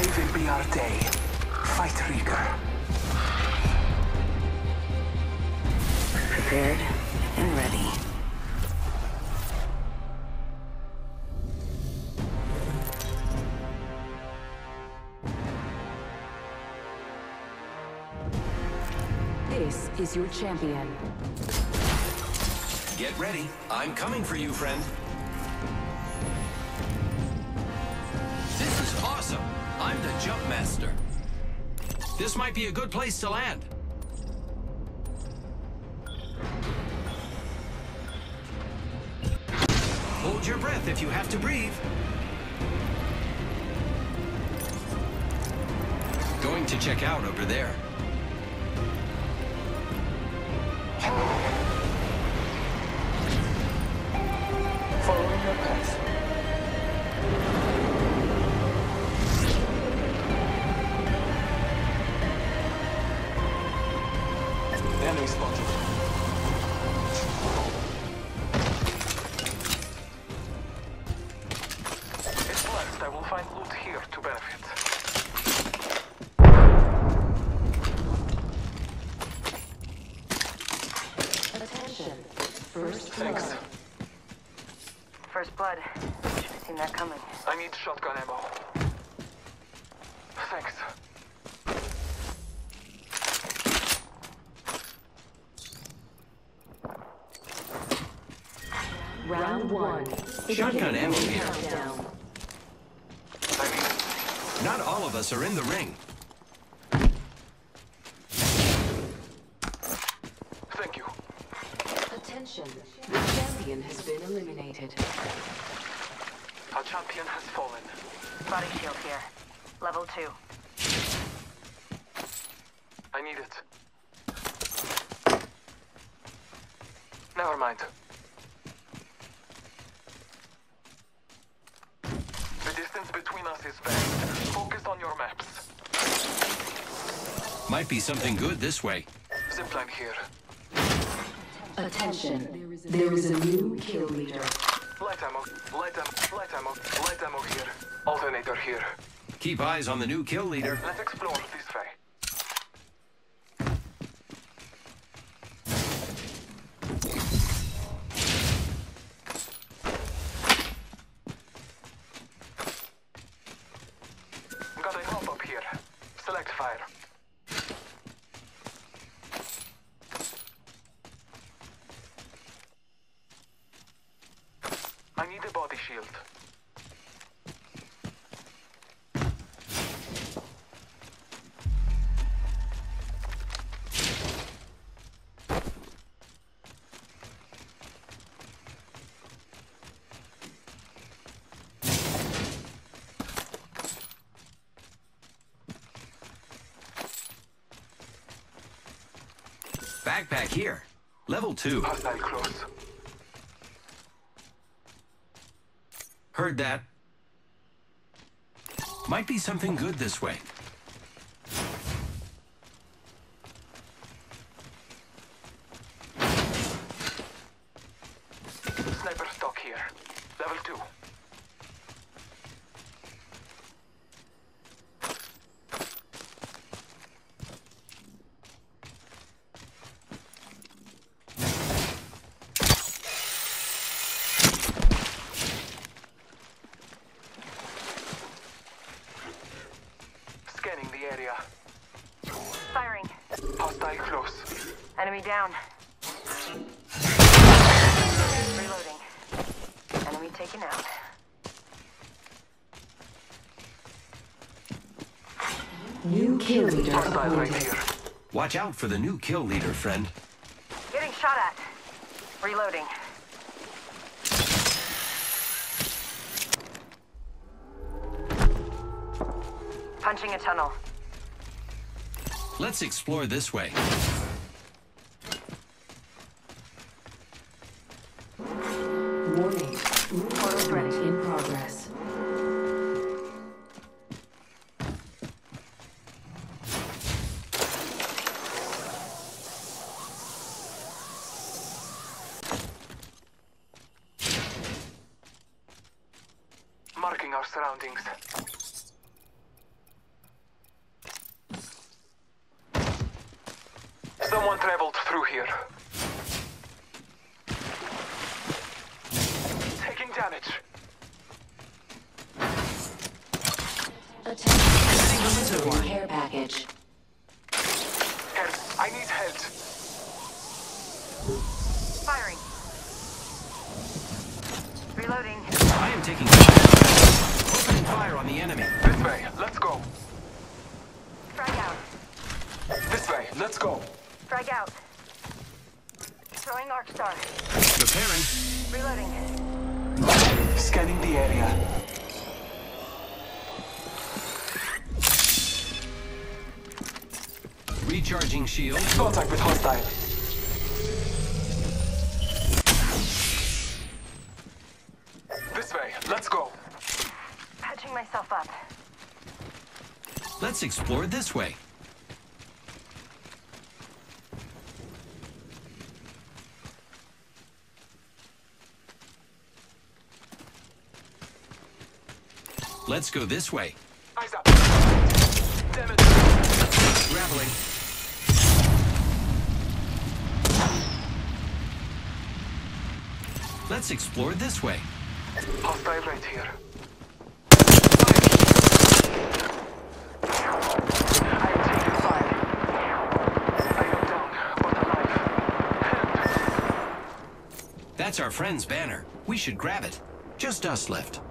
Today will be our day. Fight Rieger. Prepared and ready. This is your champion. Get ready. I'm coming for you, friend. I'm the jump master. This might be a good place to land. Hold your breath if you have to breathe. Going to check out over there. Coming. I need shotgun ammo. Thanks. Round one. Shotgun ammo here. Countdown. Not all of us are in the ring. Thank you. Attention. The champion has been eliminated. Our champion has fallen. Body shield here. Level two. I need it. Never mind. The distance between us is vast. Focus on your maps. Might be something good this way. Zipline here. Attention. There is a new kill leader. Light ammo. Light ammo. Light ammo. Here. Alternator here. Keep eyes on the new kill leader. Let's explore Backpack here. Level 2. Hostile close. Heard that. Might be something good this way. Sniper stock here. Level 2. Scanning the area. Firing. Hostile close. Enemy down. Reloading. Enemy taken out. New kill leader Hostile right here. Watch out for the new kill leader, friend. Getting shot at. Reloading. Punching a tunnel. Let's explore this way. Through here. Taking damage. Attention. Care package. Help. I need help. Firing. Reloading. I am taking fire. Opening fire on the enemy. This way. Let's go. Frag out. This way. Let's go. Frag out. Throwing arc star. Repairing. Reloading. Scanning the area. Recharging shield. Contact with hostile. This way. Let's go. Patching myself up. Let's explore this way. Let's go this way. Eyes up. It. Let's explore this way. Hostile right here. I am taking fire. I am down, but alive. Help. That's our friend's banner. We should grab it. Just us left.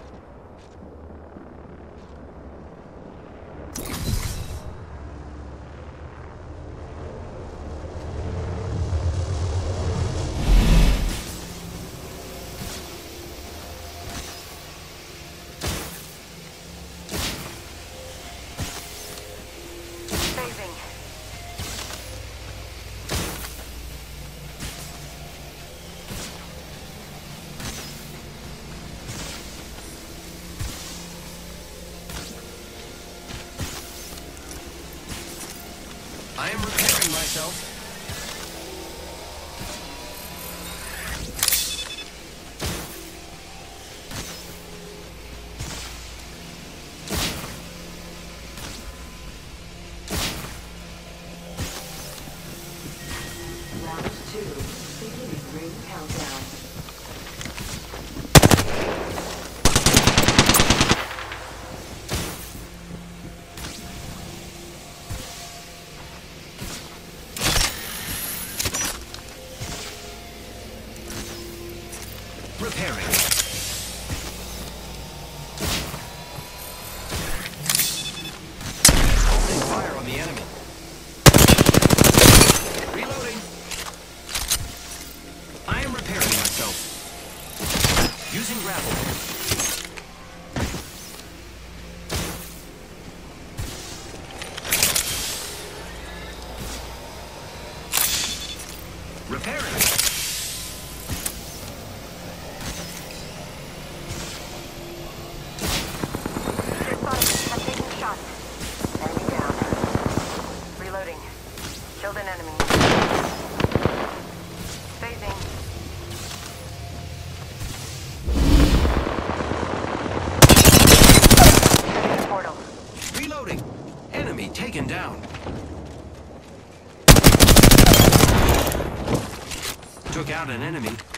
Out an enemy.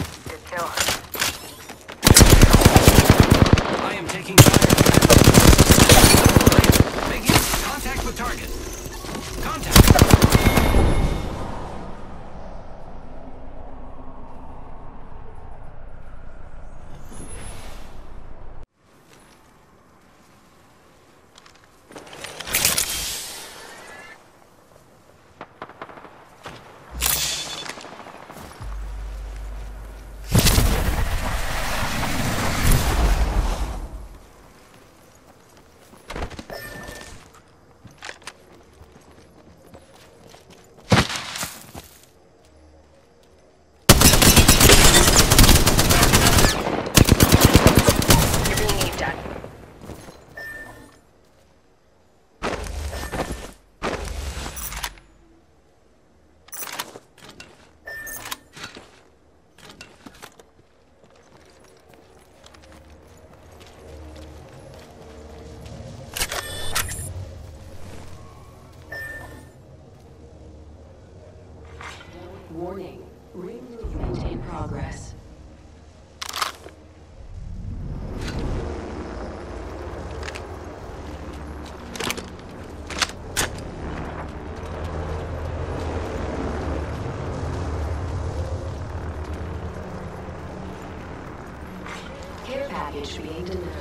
Care package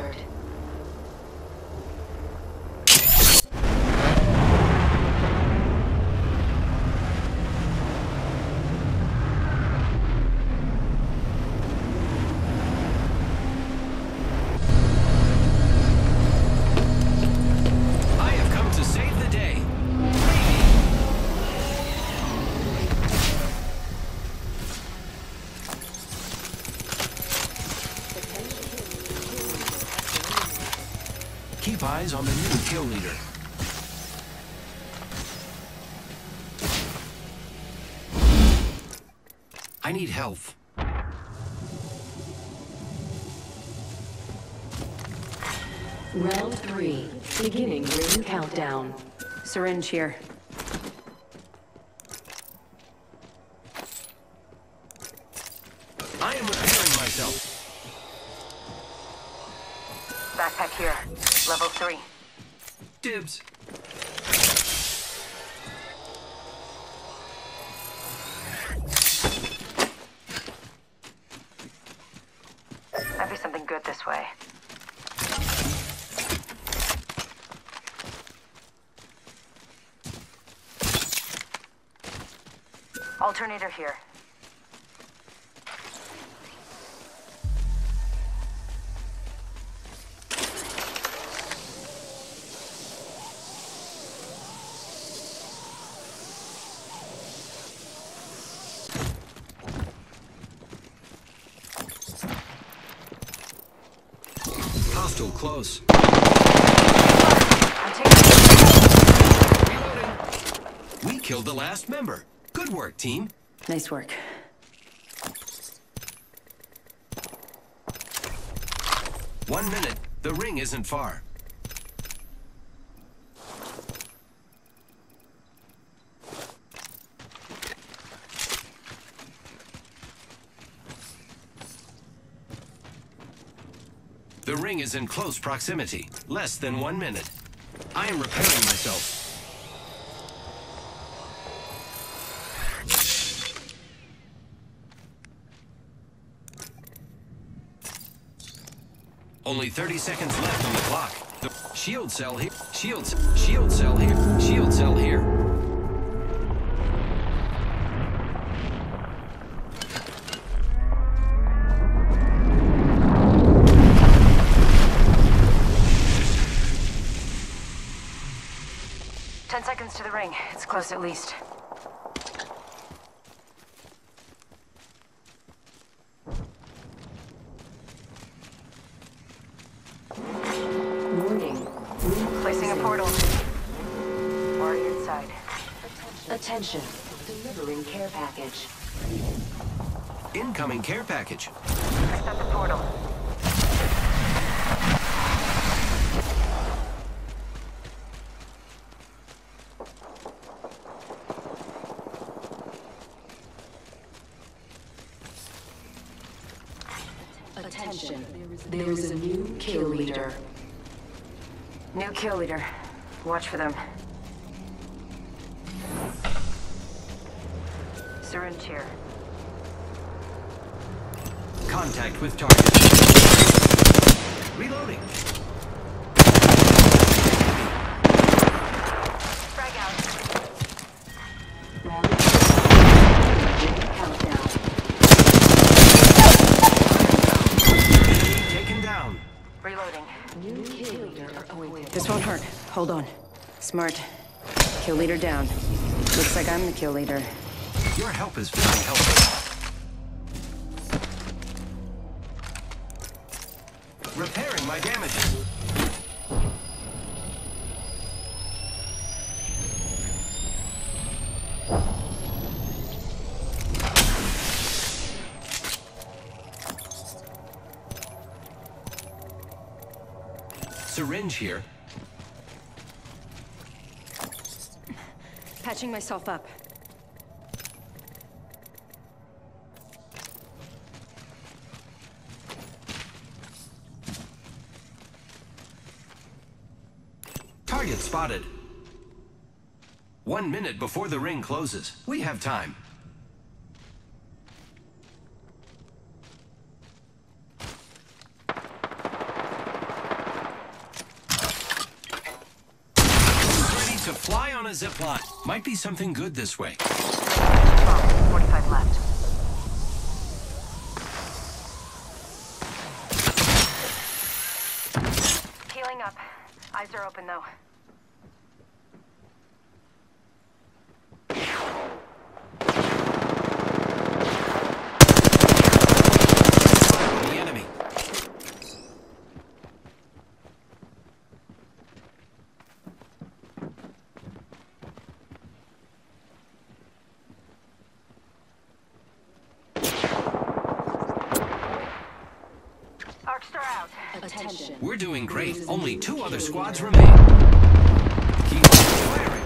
Keep eyes on the new kill leader. I need health. Round three. Beginning ring countdown. Syringe here. Dibs. Might be something good this way. Alternator here. Hostile close. I'm taking. Reloading. We killed the last member. Good work, team. Nice work. One minute. The ring isn't far. The is in close proximity. Less than one minute. I am repairing myself. Only 30 seconds left on the clock. The shield cell here. Shields. Shield cell here. Shield cell here. Seconds ring. It's close at least. Warning. Placing a portal. Already inside. Attention. Delivering care package. Incoming care package. I set the portal. Attention. There is a new kill leader. New kill leader. Watch for them. Syringe here. Contact with target. Reloading. Frag out. Round ring countdown. Enemy taken down. Reloading. New kill leader appointed. This won't hurt. Hold on. Smart. Kill leader down. Looks like I'm the kill leader. Your help is very helpful. Repairing my damages. Syringe here. Patching myself up. Target spotted. One minute before the ring closes. We have time. Ready to fly on a zipline. Might be something good this way. 45 left. Healing up. Eyes are open though. The enemy. Arcstar out. Attention. We're doing great. Only two other squads remain. Keep firing.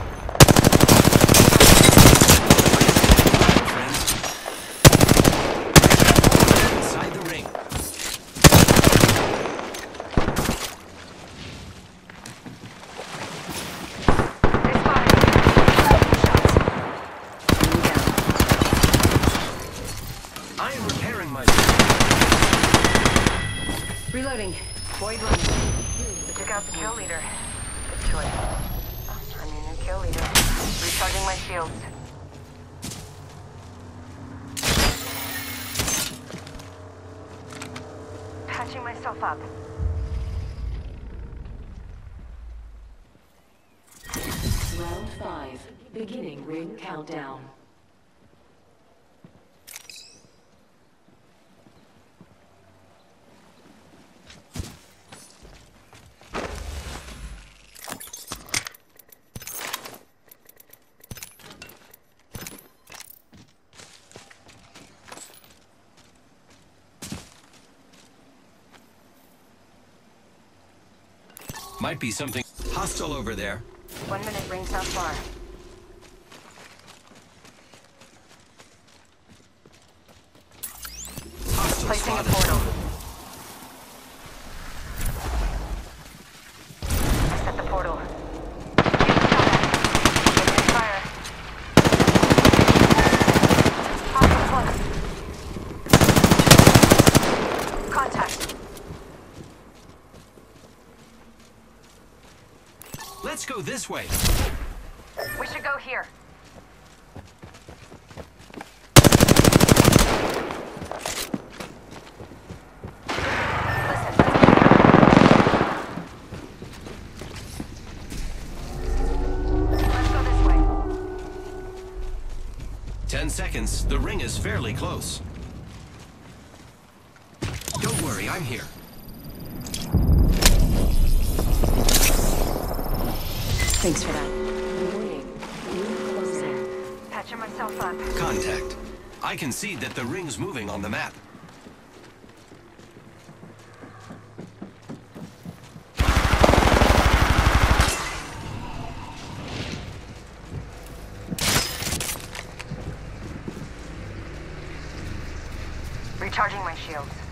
Inside the ring. They spotted me. Shots. I am repairing my. Reloading. Void running. We took out the kill leader. Good choice. I'm your new kill leader. Recharging my shields. Patching myself up. Round five. Beginning ring countdown. Might be something hostile over there. One minute, ring's not far. Hostile Placing a spotted. portal. I set the portal. Taking fire. Hostile close. Contact. Let's go this way. We should go here. Listen, let's go this way. Ten seconds. The ring is fairly close. Don't worry, I'm here. Thanks for that. Warning. Ring. Patching myself up. Contact. I can see that the ring's moving on the map. Recharging my shields.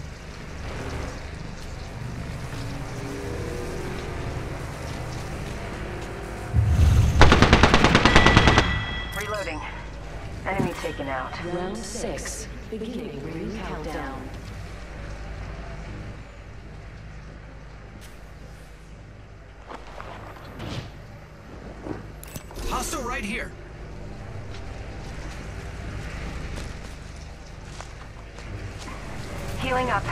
Round six. Beginning ring countdown. Hostile right here. Healing up.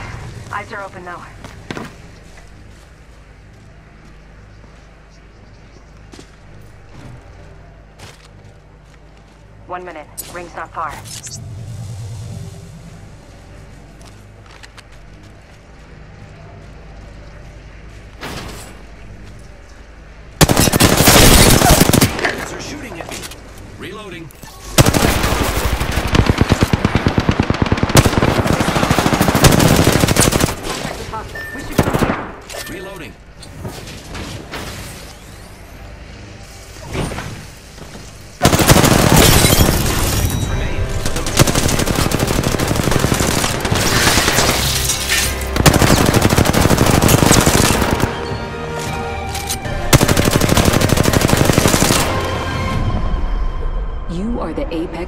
Eyes are open though. One minute. Ring's not far. They're shooting at me. Reloading. We should go here. Reloading.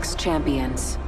Apex Champions.